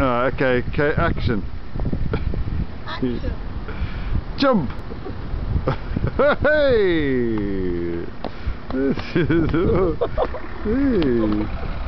Oh, okay, okay, action. Action. Jump! hey! This is... Oh, hey.